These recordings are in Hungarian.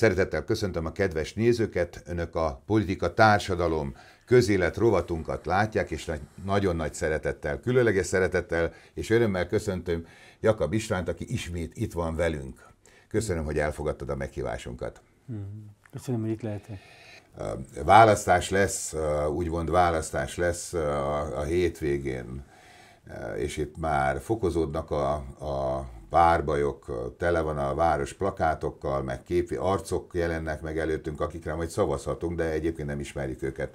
Szeretettel köszöntöm a kedves nézőket, önök a politika társadalom közélet rovatunkat látják, és nagyon nagy szeretettel, különleges szeretettel és örömmel köszöntöm Jakab Istvánt, aki ismét itt van velünk. Köszönöm, hogy elfogadtad a meghívásunkat. Köszönöm, hogy itt lehetek. Választás lesz, úgymond választás lesz a, a hétvégén, és itt már fokozódnak a, a párbajok, tele van a város plakátokkal, meg képi arcok jelennek meg előttünk, akikre majd szavazhatunk, de egyébként nem ismerjük őket.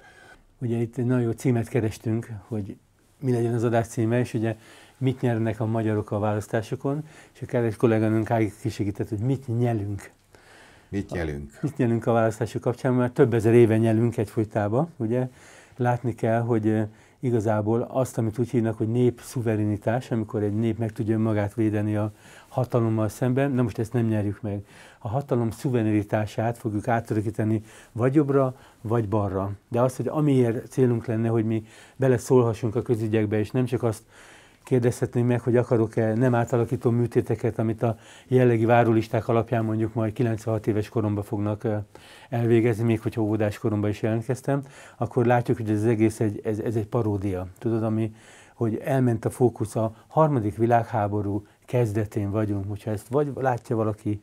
Ugye itt egy nagyon jó címet kerestünk, hogy mi legyen az adás címe, és ugye mit nyernek a magyarok a választásokon, és a kedves kolléganőnk Ági kisegített, hogy mit nyelünk. Mit nyelünk? Mit nyelünk a választások kapcsán, mert több ezer éve nyelünk egyfolytában, ugye. Látni kell, hogy igazából azt, amit úgy hívnak, hogy népszuverenitás, amikor egy nép meg tudja magát védeni a hatalommal szemben, na most ezt nem nyerjük meg. A hatalom szuverenitását fogjuk átörökíteni vagy jobbra, vagy balra. De az, hogy amiért célunk lenne, hogy mi beleszólhassunk a közügyekbe, és nem csak azt kérdezhetném meg, hogy akarok-e nem átalakító műtéteket, amit a jellegi várólisták alapján mondjuk majd 96 éves koromban fognak elvégezni, még hogyha óvodás koromban is jelentkeztem, akkor látjuk, hogy ez az egész egy, ez, ez egy paródia. Tudod, ami, hogy elment a fókusz a harmadik világháború kezdetén vagyunk, hogyha ezt vagy látja valaki,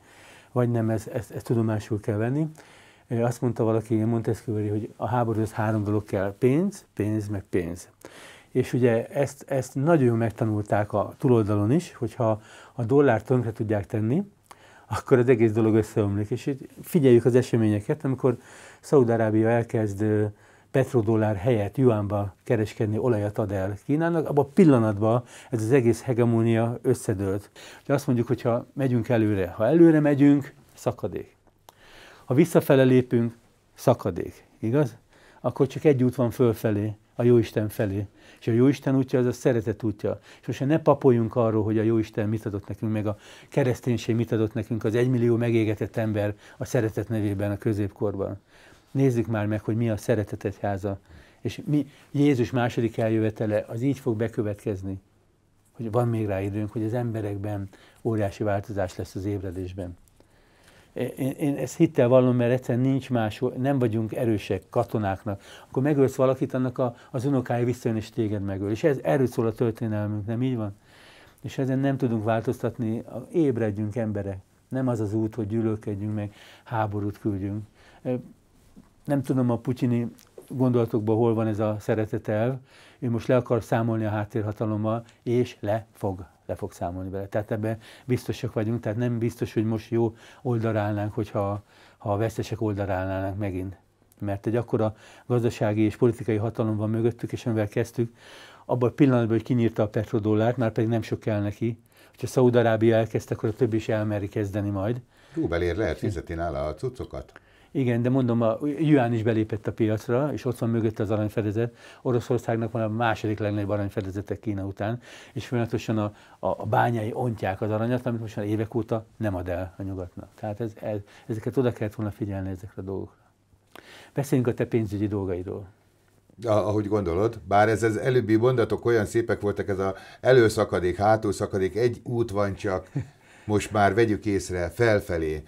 vagy nem, ezt, ezt, ezt tudomásul kell venni. Azt mondta valaki, Montesquieu, hogy a háborúhoz három dolog kell, pénz, pénz, meg pénz. És ugye ezt, ezt nagyon megtanulták a túloldalon is, hogyha a dollár tönkre tudják tenni, akkor az egész dolog összeomlik. És itt figyeljük az eseményeket, amikor Szaúd-Arábia elkezd petrodollár helyett juánba kereskedni, olajat ad el Kínának, abban a pillanatban ez az egész hegemónia összedőlt. De azt mondjuk, hogyha megyünk előre, ha előre megyünk, szakadék. Ha visszafele lépünk, szakadék. Igaz? Akkor csak egy út van fölfelé, a Jóisten felé. És a Jóisten útja az a szeretet útja. És most ne papoljunk arról, hogy a Jóisten mit adott nekünk, meg a kereszténység mit adott nekünk, az egymillió megégetett ember a szeretet nevében a középkorban. Nézzük már meg, hogy mi a szeretet egyháza. És mi, Jézus második eljövetele, az így fog bekövetkezni, hogy van még rá időnk, hogy az emberekben óriási változás lesz az ébredésben. Én, én ezt hittel vallom, mert egyszerűen nincs más, nem vagyunk erősek katonáknak. Akkor megölsz valakit, annak a, az unokája visszajön és téged megöl. És ez, erről szól a történelmünk, nem így van? És ezen nem tudunk változtatni, ébredjünk emberek. Nem az az út, hogy gyűlölkedjünk meg, háborút küldjünk. Nem tudom a putyini gondolatokban hol van ez a szeretetelv, ő most le akar számolni a háttérhatalommal, és le fog le fog számolni vele. Tehát ebben biztosak vagyunk, tehát nem biztos, hogy most jó oldalra állnánk, hogyha ha a vesztesek oldalra állnának megint. Mert egy akkora gazdasági és politikai hatalom van mögöttük, és amivel kezdtük, abban a pillanatban, hogy kinyírta a petrodollárt, már pedig nem sok kell neki. Ha Szaúd-Arábia elkezdte, akkor a többi is elmeri kezdeni majd. Rubelért lehet fizetni nála a cuccokat? Igen, de mondom, a Yuan is belépett a piacra, és ott van mögött az aranyfedezet. Oroszországnak van a második legnagyobb aranyfedezete Kína után, és folyamatosan a, a, a bányai ontják az aranyat, amit most már évek óta nem ad el a nyugatnak. Tehát ez, ez, ezeket oda kellett volna figyelni ezekre a dolgokra. Beszéljünk a te pénzügyi dolgaidról. Ahogy gondolod, bár ez az előbbi mondatok olyan szépek voltak, ez a előszakadék, hátulszakadék, egy út van csak, most már vegyük észre felfelé.